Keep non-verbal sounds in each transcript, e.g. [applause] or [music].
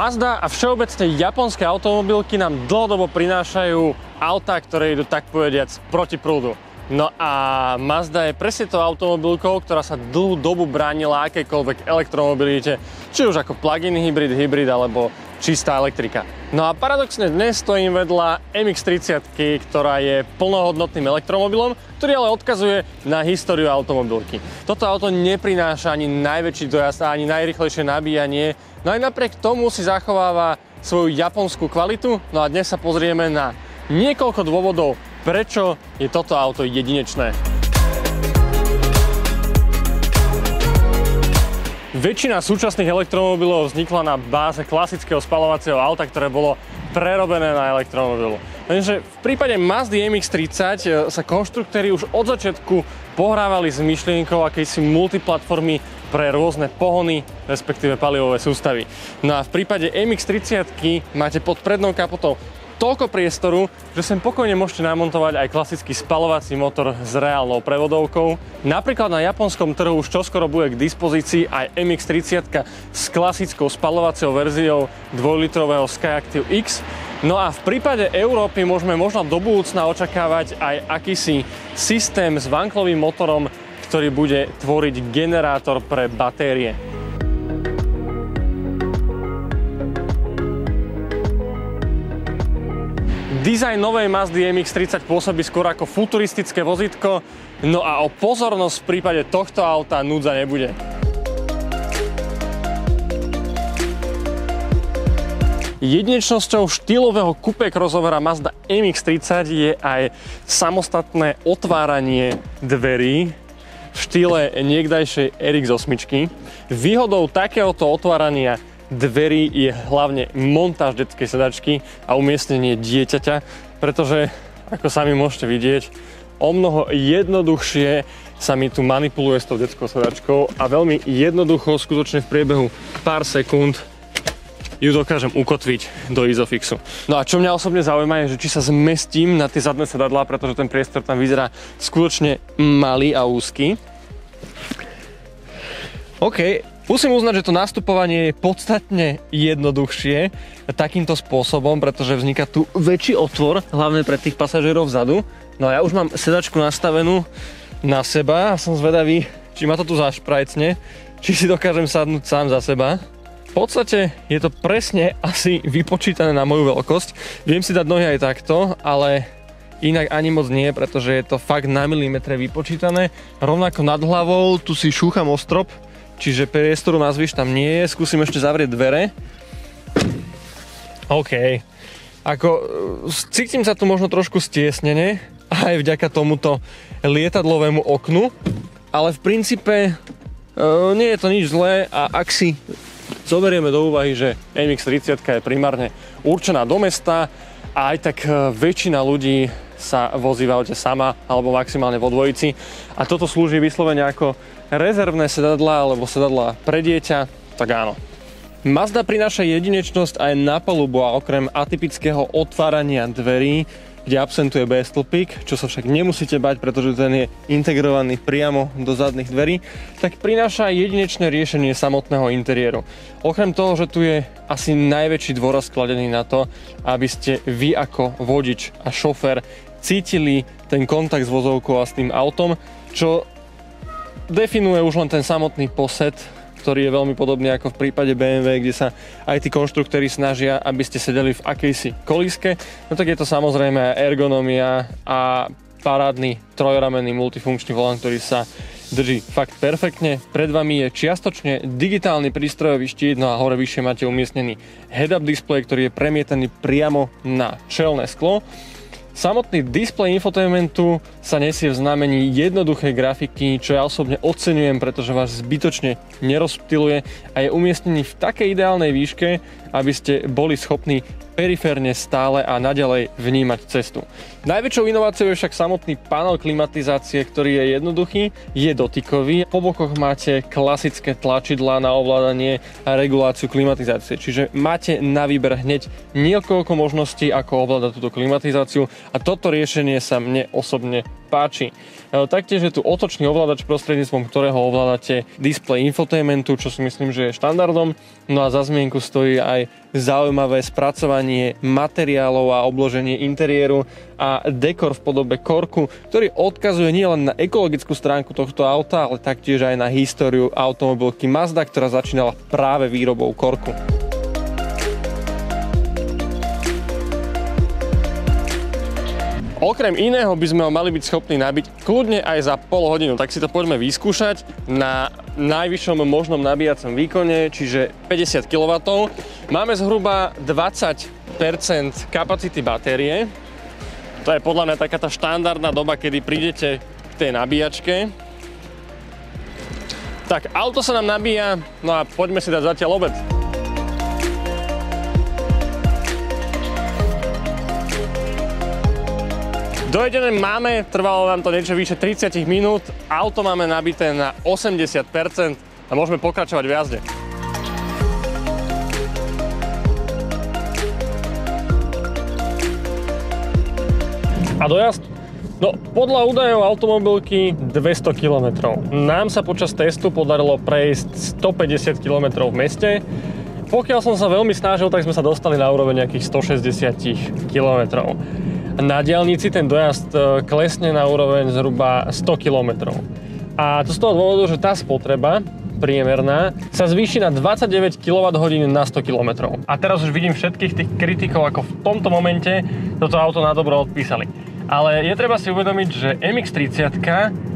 Mazda a všeobecne japonské automobilky nám dlhodobo prinášajú autá, ktoré idú tak povediac proti prúdu. No a Mazda je presne tou automobilkou, ktorá sa dlhú dobu bránila akejkoľvek elektromobilite, či už ako plug-in hybrid, hybrid alebo čistá elektrika. No a paradoxne dnes stojím vedľa MX-30, ktorá je plnohodnotným elektromobilom, ktorý ale odkazuje na históriu automobilky. Toto auto neprináša ani najväčší dojazd a ani najrychlejšie nabíjanie, No aj napriek tomu si zachováva svoju japonskú kvalitu. No a dnes sa pozrieme na niekoľko dôvodov, prečo je toto auto jedinečné. Väčšina súčasných elektromobilov vznikla na báze klasického spalovacieho auta, ktoré bolo prerobené na elektromobilu. Lenže v prípade Mazdy MX-30 sa konštruktéri už od začiatku pohrávali s myšlienkou akejsi multiplatformy pre rôzne pohony, respektíve palivové sústavy. No a v prípade MX-30 máte pod prednou kapotou toľko priestoru, že sem pokojne môžete namontovať aj klasický spalovací motor s reálnou prevodovkou. Napríklad na japonskom trhu už čoskoro bude k dispozícii aj MX-30 s klasickou spalovacou verziou 2-litrového Skyactiv X. No a v prípade Európy môžeme možno do budúcna očakávať aj akýsi systém s vanklovým motorom ktorý bude tvoriť generátor pre batérie. Dizajn novej Mazdy MX-30 pôsobí skôr ako futuristické vozítko, no a o pozornosť v prípade tohto auta núdza nebude. Jedinečnosťou štýlového coupe crossovera Mazda MX-30 je aj samostatné otváranie dverí, v štýle niekdajšej RX-8. Výhodou takéhoto otvárania dverí je hlavne montáž detskej sedačky a umiestnenie dieťaťa, pretože, ako sami môžete vidieť, o mnoho jednoduchšie sa mi tu manipuluje s tou detskou sedačkou a veľmi jednoducho, skutočne v priebehu pár sekúnd ju dokážem ukotviť do Isofixu. No a čo mňa osobne zaujíma je, že či sa zmestím na tie zadné sedadlá, pretože ten priestor tam vyzerá skutočne malý a úzky. OK, musím uznať, že to nastupovanie je podstatne jednoduchšie takýmto spôsobom, pretože vzniká tu väčší otvor, hlavne pre tých pasažierov vzadu. No a ja už mám sedačku nastavenú na seba a som zvedavý, či ma to tu zašprajcne, či si dokážem sadnúť sám za seba. V podstate je to presne asi vypočítané na moju veľkosť. Viem si dať nohy aj takto, ale inak ani moc nie, pretože je to fakt na milimetre vypočítané. Rovnako nad hlavou, tu si šúcham o strop, čiže priestoru na zvyš tam nie je. Skúsim ešte zavrieť dvere. OK. Ako, cítim sa tu možno trošku stiesnene, [laughs] aj vďaka tomuto lietadlovému oknu, ale v princípe e, nie je to nič zlé a ak si zoberieme do úvahy, že MX-30 je primárne určená do mesta a aj tak e, väčšina ľudí sa vozí v aute sama alebo maximálne vo dvojici a toto slúži vyslovene ako rezervné sedadla alebo sedadla pre dieťa, tak áno. Mazda prináša jedinečnosť aj na palubu a okrem atypického otvárania dverí kde absentuje BS tlpík, čo sa však nemusíte bať, pretože ten je integrovaný priamo do zadných dverí, tak prináša jedinečné riešenie samotného interiéru. Okrem toho, že tu je asi najväčší dôraz skladený na to, aby ste vy ako vodič a šofér cítili ten kontakt s vozovkou a s tým autom, čo definuje už len ten samotný posed ktorý je veľmi podobný ako v prípade BMW, kde sa aj tí konštruktéry snažia, aby ste sedeli v akejsi kolíske. No tak je to samozrejme ergonomia a parádny trojramenný multifunkčný volant, ktorý sa drží fakt perfektne. Pred vami je čiastočne digitálny prístrojový štít, no a hore vyššie máte umiestnený head-up display, ktorý je premietaný priamo na čelné sklo. Samotný displej infotainmentu sa nesie v znamení jednoduchej grafiky, čo ja osobne oceňujem, pretože vás zbytočne nerozptiluje a je umiestnený v takej ideálnej výške, aby ste boli schopní periférne stále a naďalej vnímať cestu. Najväčšou inováciou je však samotný panel klimatizácie, ktorý je jednoduchý, je dotykový. Po bokoch máte klasické tlačidlá na ovládanie a reguláciu klimatizácie, čiže máte na výber hneď niekoľko možností, ako ovládať túto klimatizáciu a toto riešenie sa mne osobne páči. E, taktiež je tu otočný ovládač, prostredníctvom ktorého ovládate displej infotainmentu, čo si myslím, že je štandardom. No a za zmienku stojí aj zaujímavé spracovanie materiálov a obloženie interiéru a dekor v podobe korku, ktorý odkazuje nielen na ekologickú stránku tohto auta, ale taktiež aj na históriu automobilky Mazda, ktorá začínala práve výrobou korku. Okrem iného by sme ho mali byť schopní nabiť kľudne aj za pol hodinu, tak si to poďme vyskúšať na najvyššom možnom nabíjacom výkone, čiže 50 kW. Máme zhruba 20% kapacity batérie. To je podľa mňa taká tá štandardná doba, kedy prídete k tej nabíjačke. Tak, auto sa nám nabíja, no a poďme si dať zatiaľ obed. Dojedené máme, trvalo nám to niečo vyše 30 minút, auto máme nabité na 80% a môžeme pokračovať v jazde. A dojazd? No, podľa údajov automobilky 200 km. Nám sa počas testu podarilo prejsť 150 km v meste. Pokiaľ som sa veľmi snažil, tak sme sa dostali na úroveň nejakých 160 km na diálnici ten dojazd e, klesne na úroveň zhruba 100 km. A to z toho dôvodu, že tá spotreba priemerná sa zvýši na 29 kWh na 100 km. A teraz už vidím všetkých tých kritikov, ako v tomto momente toto auto na dobro odpísali. Ale je treba si uvedomiť, že MX-30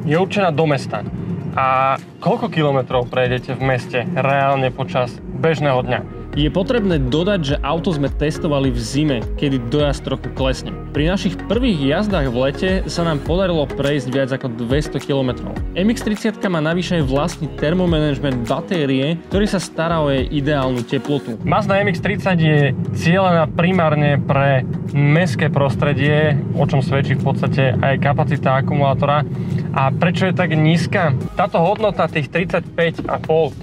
je určená do mesta. A koľko kilometrov prejdete v meste reálne počas bežného dňa? Je potrebné dodať, že auto sme testovali v zime, kedy dojazd trochu klesne. Pri našich prvých jazdách v lete sa nám podarilo prejsť viac ako 200 km. MX-30 má navyše vlastný termomanagement batérie, ktorý sa stará o jej ideálnu teplotu. Mazda MX-30 je cieľená primárne pre mestské prostredie, o čom svedčí v podstate aj kapacita akumulátora. A prečo je tak nízka? Táto hodnota tých 35,5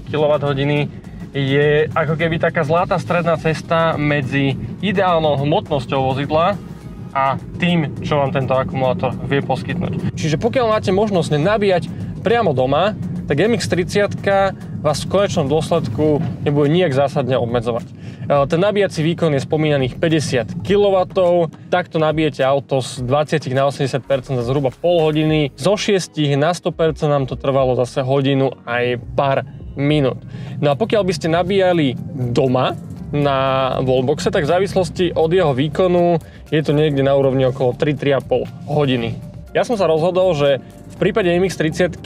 kWh je ako keby taká zlatá stredná cesta medzi ideálnou hmotnosťou vozidla a tým, čo vám tento akumulátor vie poskytnúť. Čiže pokiaľ máte možnosť nabíjať priamo doma, tak MX-30 vás v konečnom dôsledku nebude nijak zásadne obmedzovať. E, ten nabíjací výkon je spomínaných 50 kW, takto nabijete auto z 20 na 80% za zhruba pol hodiny, zo 6 na 100% nám to trvalo zase hodinu aj pár minút. No a pokiaľ by ste nabíjali doma na wallboxe, tak v závislosti od jeho výkonu je to niekde na úrovni okolo 3-3,5 hodiny. Ja som sa rozhodol, že v prípade MX-30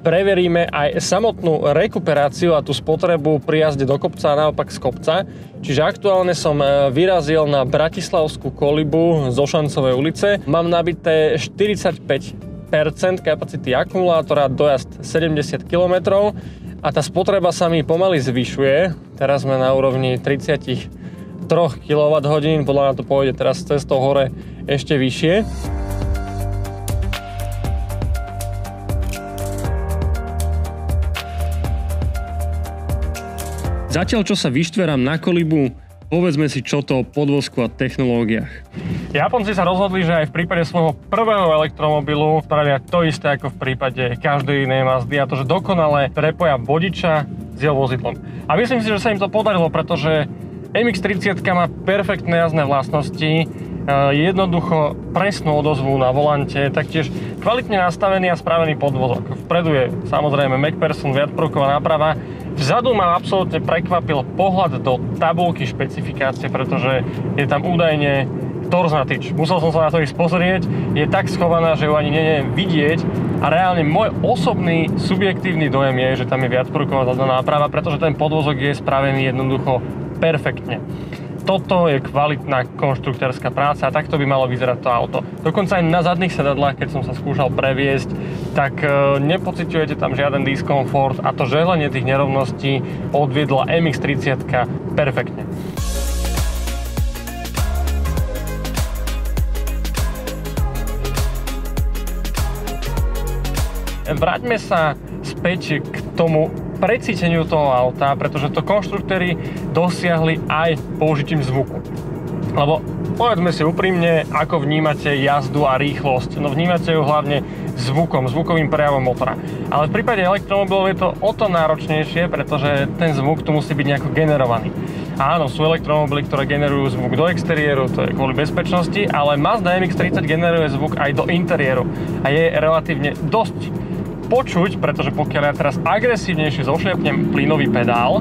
preveríme aj samotnú rekuperáciu a tú spotrebu pri jazde do kopca a naopak z kopca. Čiže aktuálne som e, vyrazil na Bratislavskú kolibu z Ošancovej ulice. Mám nabité 45% kapacity akumulátora, dojazd 70 km a tá spotreba sa mi pomaly zvyšuje. Teraz sme na úrovni 33 kWh, podľa mňa to pôjde teraz cestou hore ešte vyššie. Zatiaľ, čo sa vyštverám na kolibu, Povedzme si, čo to o podvozku a technológiách. Japonci sa rozhodli, že aj v prípade svojho prvého elektromobilu spravia to isté ako v prípade každej inej Mazdy a to, že dokonale prepoja vodiča s jeho vozidlom. A myslím si, že sa im to podarilo, pretože MX-30 má perfektné jazdné vlastnosti, e, jednoducho presnú odozvu na volante, taktiež kvalitne nastavený a spravený podvozok. Vpredu je samozrejme MacPherson viacprúková náprava, Vzadu ma absolútne prekvapil pohľad do tabulky špecifikácie, pretože je tam údajne Torznatič. Musel som sa na to ísť pozrieť. Je tak schovaná, že ju ani neviem vidieť. A reálne môj osobný subjektívny dojem je, že tam je viac prúková zadná náprava, pretože ten podvozok je spravený jednoducho perfektne toto je kvalitná konštruktérska práca a takto by malo vyzerať to auto. Dokonca aj na zadných sedadlách, keď som sa skúšal previesť, tak e, nepociťujete tam žiaden diskomfort a to žehlenie tých nerovností odviedla MX-30 perfektne. Vráťme sa späť k tomu precíteniu toho auta, pretože to konštruktéry dosiahli aj použitím zvuku. Lebo povedzme si úprimne, ako vnímate jazdu a rýchlosť. No vnímate ju hlavne zvukom, zvukovým prejavom motora. Ale v prípade elektromobilov je to o to náročnejšie, pretože ten zvuk tu musí byť nejako generovaný. Áno, sú elektromobily, ktoré generujú zvuk do exteriéru, to je kvôli bezpečnosti, ale Mazda MX-30 generuje zvuk aj do interiéru a je relatívne dosť počuť, pretože pokiaľ ja teraz agresívnejšie zošliapnem plynový pedál,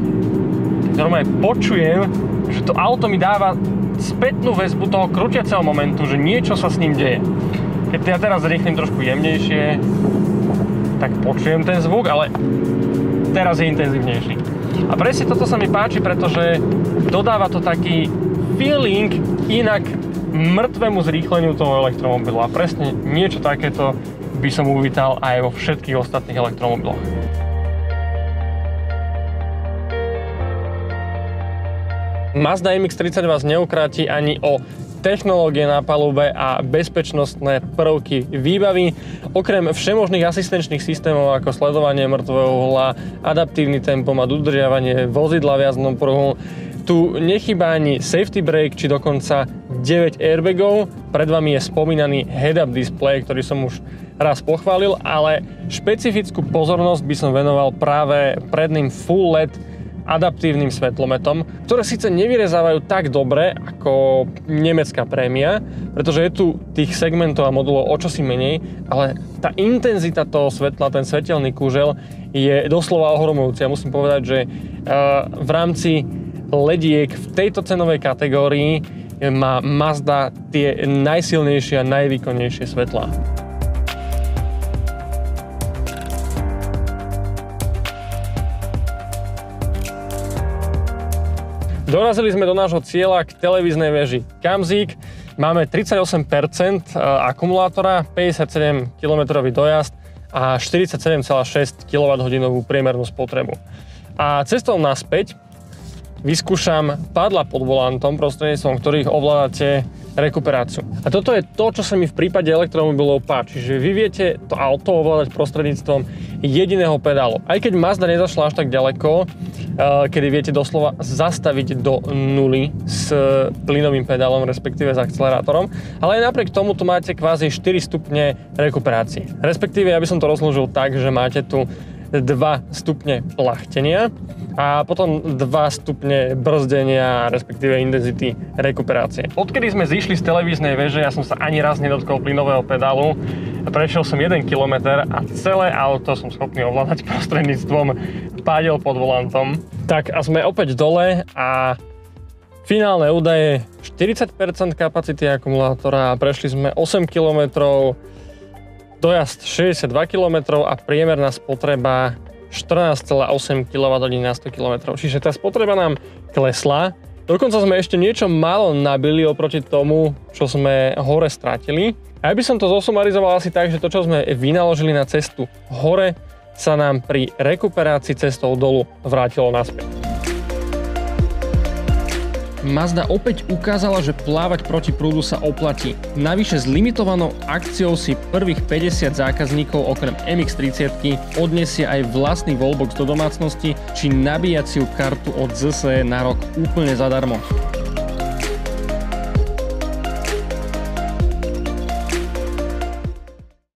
normálne počujem, že to auto mi dáva spätnú väzbu toho krútiaceho momentu, že niečo sa s ním deje. Keď ja teraz rýchlim trošku jemnejšie, tak počujem ten zvuk, ale teraz je intenzívnejší. A presne toto sa mi páči, pretože dodáva to taký feeling inak mŕtvemu zrýchleniu toho elektromobilu. A presne niečo takéto by som uvítal aj vo všetkých ostatných elektromobiloch. Mazda MX-30 vás neukráti ani o technológie na palube a bezpečnostné prvky výbavy. Okrem všemožných asistenčných systémov ako sledovanie mŕtvého uhla, adaptívny tempomat, udržiavanie vozidla v jazdnom pruhu, tu nechýba ani safety brake, či dokonca 9 airbagov. Pred vami je spomínaný head-up display, ktorý som už raz pochválil, ale špecifickú pozornosť by som venoval práve predným full LED adaptívnym svetlometom, ktoré síce nevyrezávajú tak dobre ako nemecká prémia, pretože je tu tých segmentov a modulov o čosi menej, ale tá intenzita toho svetla, ten svetelný kúžel je doslova ohromujúci. Ja musím povedať, že eh, v rámci lediek v tejto cenovej kategórii má Mazda tie najsilnejšie a najvýkonnejšie svetlá. Dorazili sme do nášho cieľa k televíznej veži Kamzík. Máme 38% e, akumulátora, 57 km dojazd a 47,6 kWh priemernú spotrebu. A cestou naspäť vyskúšam padla pod volantom, prostredníctvom ktorých ovládate rekuperáciu. A toto je to, čo sa mi v prípade elektromobilov páči, že vy viete to auto ovládať prostredníctvom jediného pedálu. Aj keď Mazda nezašla až tak ďaleko, eh, kedy viete doslova zastaviť do nuly s plynovým pedálom, respektíve s akcelerátorom, ale aj napriek tomu tu máte kvázi 4 stupne rekuperácie. Respektíve ja by som to rozložil tak, že máte tu 2 stupne plachtenia a potom 2 stupne brzdenia, respektíve intenzity rekuperácie. Odkedy sme zišli z televíznej veže, ja som sa ani raz nedotkol plynového pedálu. Prešiel som 1 km a celé auto som schopný ovládať prostredníctvom pádel pod volantom. Tak a sme opäť dole a finálne údaje 40% kapacity akumulátora a prešli sme 8 km dojazd 62 km a priemerná spotreba 14,8 kWh na 100 km. Čiže tá spotreba nám klesla. Dokonca sme ešte niečo málo nabili oproti tomu, čo sme hore stratili. A ja by som to zosumarizoval asi tak, že to, čo sme vynaložili na cestu hore, sa nám pri rekuperácii cestou dolu vrátilo naspäť. Mazda opäť ukázala, že plávať proti prúdu sa oplatí. Navyše s limitovanou akciou si prvých 50 zákazníkov okrem MX-30 odniesie aj vlastný wallbox do domácnosti či nabíjaciu kartu od ZSE na rok úplne zadarmo.